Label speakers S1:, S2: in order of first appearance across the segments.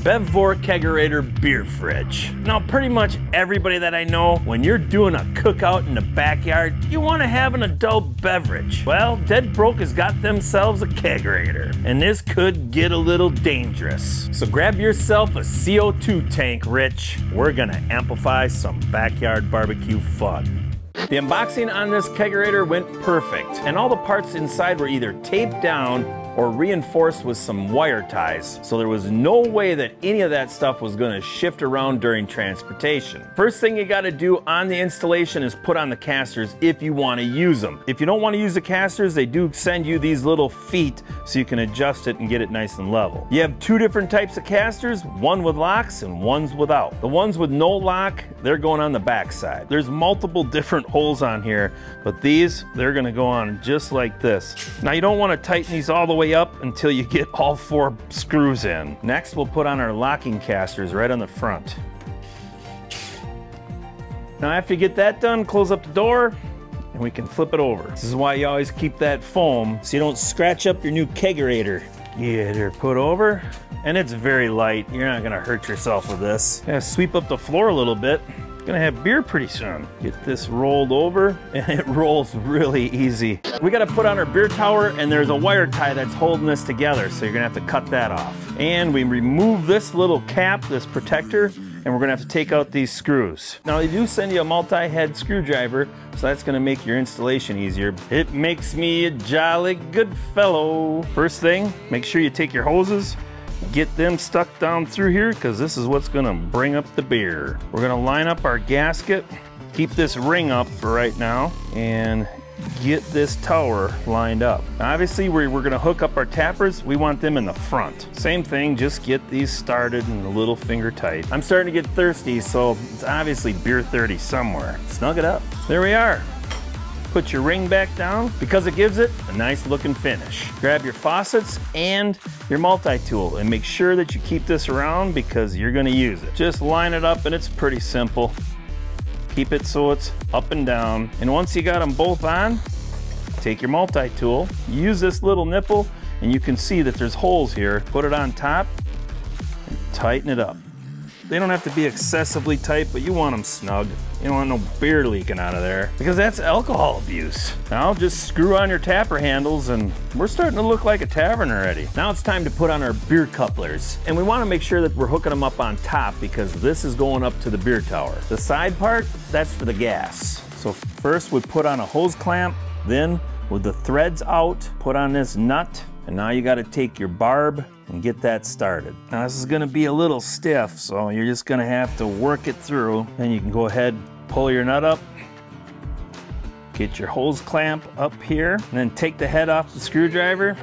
S1: Vevor Kegerator Beer Fridge. Now, pretty much everybody that I know, when you're doing a cookout in the backyard, you want to have an adult beverage. Well, Dead Broke has got themselves a kegerator, and this could get a little dangerous. So grab yourself a CO2 tank, Rich. We're gonna amplify some backyard barbecue fun. The unboxing on this kegerator went perfect, and all the parts inside were either taped down or reinforced with some wire ties, so there was no way that any of that stuff was going to shift around during transportation. First thing you got to do on the installation is put on the casters if you want to use them. If you don't want to use the casters, they do send you these little feet so you can adjust it and get it nice and level. You have two different types of casters, one with locks and one's without. The ones with no lock, they're going on the back side. There's multiple different holes on here, but these, they're going to go on just like this. Now you don't want to tighten these all the way up until you get all four screws in. Next, we'll put on our locking casters right on the front. Now after you get that done, close up the door and we can flip it over. This is why you always keep that foam so you don't scratch up your new kegerator. Get her put over and it's very light. You're not gonna hurt yourself with this. Gonna sweep up the floor a little bit. Gonna have beer pretty soon. Get this rolled over and it rolls really easy. We gotta put on our beer tower and there's a wire tie that's holding this together so you're gonna have to cut that off. And we remove this little cap, this protector, and we're gonna have to take out these screws. Now they do send you a multi-head screwdriver, so that's gonna make your installation easier. It makes me a jolly good fellow. First thing, make sure you take your hoses, get them stuck down through here because this is what's gonna bring up the beer. We're gonna line up our gasket, keep this ring up for right now, and get this tower lined up. Now, obviously, we're, we're gonna hook up our tappers. We want them in the front. Same thing, just get these started and a little finger tight. I'm starting to get thirsty, so it's obviously beer 30 somewhere. Snug it up. There we are. Put your ring back down because it gives it a nice looking finish. Grab your faucets and your multi-tool and make sure that you keep this around because you're gonna use it. Just line it up and it's pretty simple. Keep it so it's up and down. And once you got them both on, take your multi-tool, use this little nipple, and you can see that there's holes here. Put it on top and tighten it up. They don't have to be excessively tight, but you want them snug. You don't want no beer leaking out of there because that's alcohol abuse. Now just screw on your tapper handles and we're starting to look like a tavern already. Now it's time to put on our beer couplers and we want to make sure that we're hooking them up on top because this is going up to the beer tower. The side part, that's for the gas. So first we put on a hose clamp, then with the threads out, put on this nut and now you got to take your barb and get that started. Now this is gonna be a little stiff, so you're just gonna have to work it through. Then you can go ahead, pull your nut up, get your hose clamp up here, and then take the head off the screwdriver.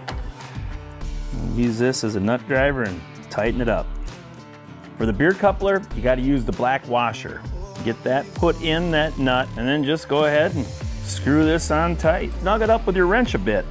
S1: Use this as a nut driver and tighten it up. For the beer coupler, you gotta use the black washer. Get that put in that nut, and then just go ahead and screw this on tight. Snug it up with your wrench a bit.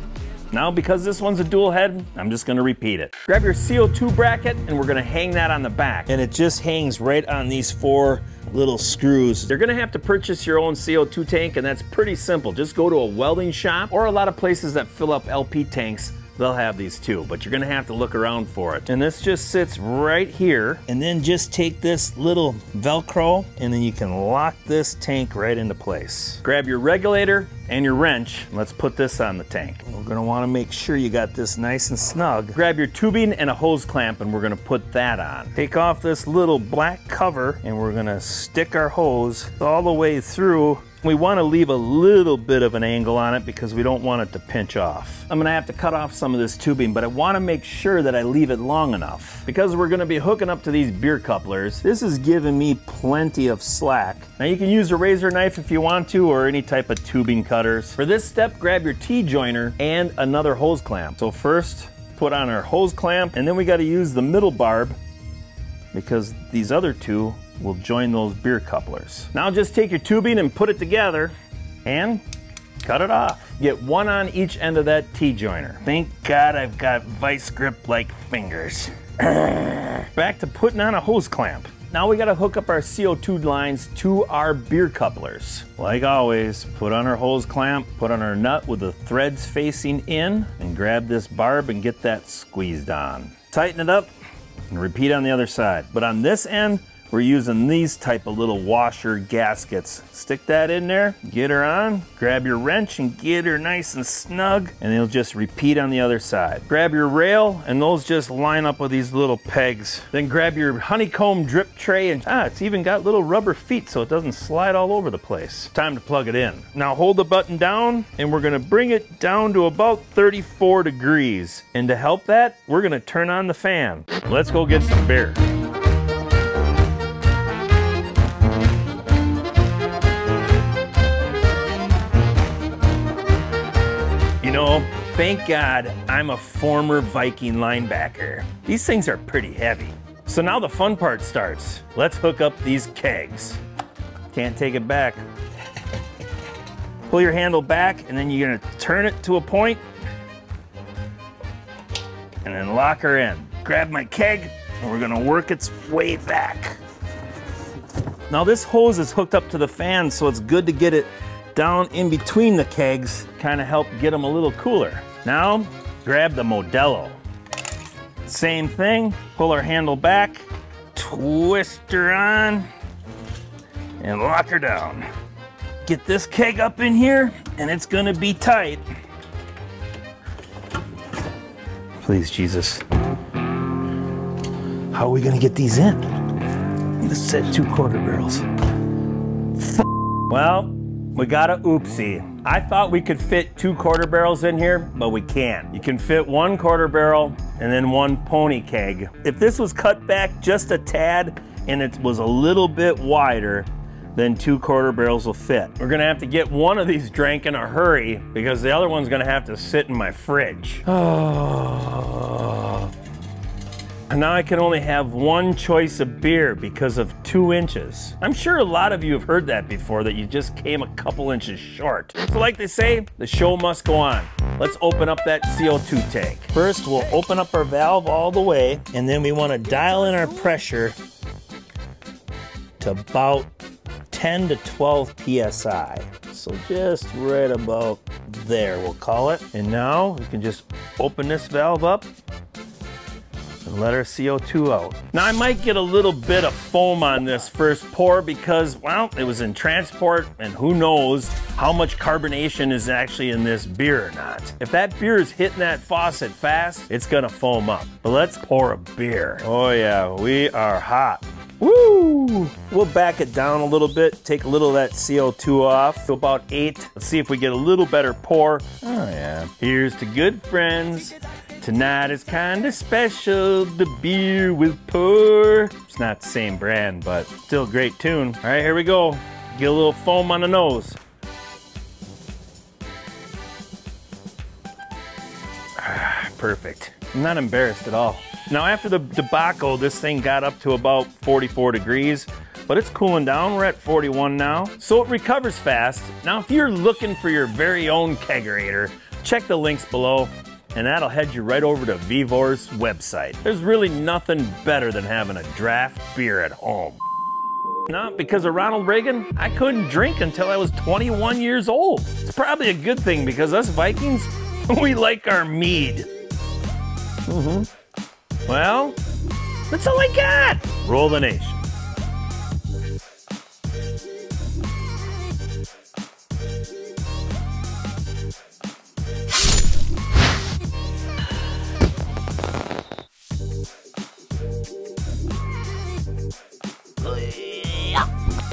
S1: Now, because this one's a dual head, I'm just gonna repeat it. Grab your CO2 bracket and we're gonna hang that on the back. And it just hangs right on these four little screws. You're gonna have to purchase your own CO2 tank and that's pretty simple. Just go to a welding shop or a lot of places that fill up LP tanks they'll have these too, but you're gonna have to look around for it. And this just sits right here, and then just take this little Velcro, and then you can lock this tank right into place. Grab your regulator and your wrench, and let's put this on the tank. We're gonna wanna make sure you got this nice and snug. Grab your tubing and a hose clamp, and we're gonna put that on. Take off this little black cover, and we're gonna stick our hose all the way through we want to leave a little bit of an angle on it because we don't want it to pinch off. I'm going to have to cut off some of this tubing, but I want to make sure that I leave it long enough. Because we're going to be hooking up to these beer couplers, this is giving me plenty of slack. Now you can use a razor knife if you want to, or any type of tubing cutters. For this step, grab your T-joiner and another hose clamp. So first, put on our hose clamp, and then we got to use the middle barb because these other two will join those beer couplers. Now just take your tubing and put it together and cut it off. Get one on each end of that T-joiner. Thank God I've got vice grip like fingers. Back to putting on a hose clamp. Now we gotta hook up our CO2 lines to our beer couplers. Like always, put on our hose clamp, put on our nut with the threads facing in, and grab this barb and get that squeezed on. Tighten it up And repeat on the other side. But on this end, we're using these type of little washer gaskets. Stick that in there, get her on, grab your wrench and get her nice and snug, and it'll just repeat on the other side. Grab your rail, and those just line up with these little pegs. Then grab your honeycomb drip tray, and ah, it's even got little rubber feet so it doesn't slide all over the place. Time to plug it in. Now hold the button down, and we're gonna bring it down to about 34 degrees. And to help that, we're gonna turn on the fan. Let's go get some beer. Thank God I'm a former Viking linebacker. These things are pretty heavy. So now the fun part starts. Let's hook up these kegs. Can't take it back. Pull your handle back and then you're gonna turn it to a point and then lock her in. Grab my keg and we're gonna work its way back. Now this hose is hooked up to the fan so it's good to get it down in between the kegs, kind of help get them a little cooler. Now, grab the Modelo. Same thing, pull our handle back, twist her on, and lock her down. Get this keg up in here, and it's gonna be tight. Please, Jesus. How are we gonna get these in? Let's set two quarter barrels. F well, we got a oopsie. I thought we could fit two quarter barrels in here, but we can't. You can fit one quarter barrel and then one pony keg. If this was cut back just a tad and it was a little bit wider, then two quarter barrels will fit. We're gonna have to get one of these drank in a hurry because the other one's gonna have to sit in my fridge. Oh. And now I can only have one choice of beer because of two inches. I'm sure a lot of you have heard that before, that you just came a couple inches short. So like they say, the show must go on. Let's open up that CO2 tank. First, we'll open up our valve all the way, and then we wanna dial in our pressure to about 10 to 12 PSI. So just right about there, we'll call it. And now we can just open this valve up and let our CO2 out. Now I might get a little bit of foam on this first pour because, well, it was in transport and who knows how much carbonation is actually in this beer or not. If that beer is hitting that faucet fast, it's gonna foam up. But let's pour a beer. Oh yeah, we are hot. Woo! We'll back it down a little bit, take a little of that CO2 off to about eight. Let's see if we get a little better pour. Oh yeah. Here's to good friends. Tonight is kinda special, the beer will pour. It's not the same brand, but still a great tune. All right, here we go. Get a little foam on the nose. Ah, perfect. I'm not embarrassed at all. Now after the debacle, this thing got up to about 44 degrees, but it's cooling down. We're at 41 now. So it recovers fast. Now if you're looking for your very own kegerator, check the links below and that'll head you right over to Vevor's website. There's really nothing better than having a draft beer at home. Not because of Ronald Reagan, I couldn't drink until I was 21 years old. It's probably a good thing because us Vikings, we like our mead. Mm-hmm. Well, that's all I got. Roll the nation.